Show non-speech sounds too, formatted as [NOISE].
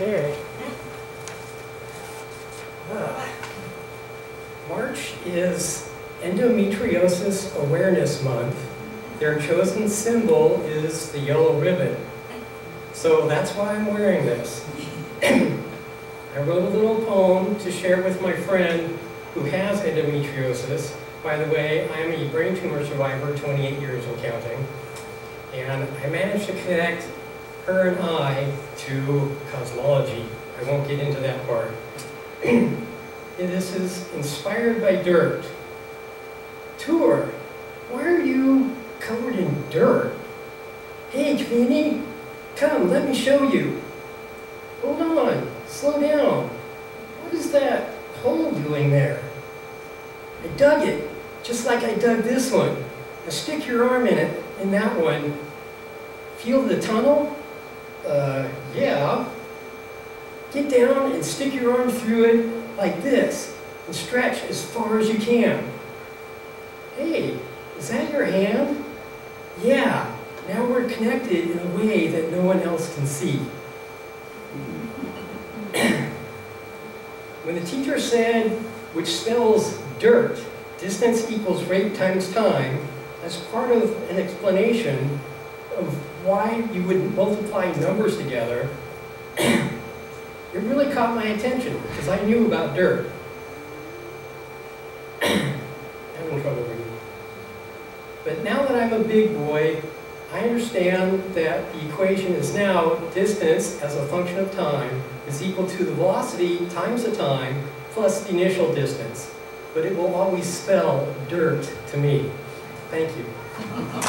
Okay. Uh, March is Endometriosis Awareness Month. Their chosen symbol is the yellow ribbon. So that's why I'm wearing this. [CLEARS THROAT] I wrote a little poem to share with my friend who has endometriosis. By the way, I'm a brain tumor survivor, 28 years and counting. And I managed to connect her and I to cosmology. I won't get into that part. [CLEARS THROAT] this is inspired by dirt. Tour, why are you covered in dirt? Hey, Queenie, come, let me show you. Hold on, slow down. What is that hole doing there? I dug it, just like I dug this one. Now stick your arm in it, in that one. Feel the tunnel? Uh, yeah. Get down and stick your arm through it like this and stretch as far as you can. Hey, is that your hand? Yeah, now we're connected in a way that no one else can see. when the teacher said, which spells dirt, distance equals rate times time, as part of an explanation why you would multiply numbers together, [CLEARS THROAT] it really caught my attention because I knew about dirt. Having trouble reading. But now that I'm a big boy, I understand that the equation is now distance as a function of time is equal to the velocity times the time plus the initial distance. But it will always spell dirt to me. Thank you. [LAUGHS]